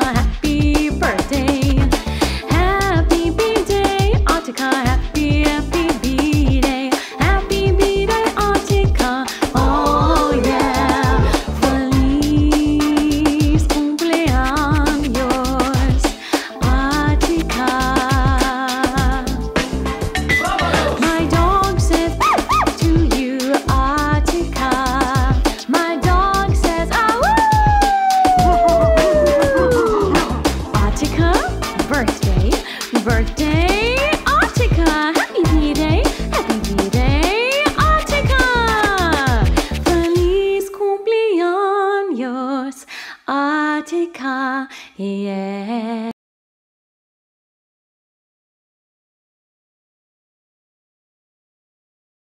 time. birthday, birthday, Autica. Happy B-Day, happy B-Day, Autica. Feliz cumpleaños, Autica, yeah.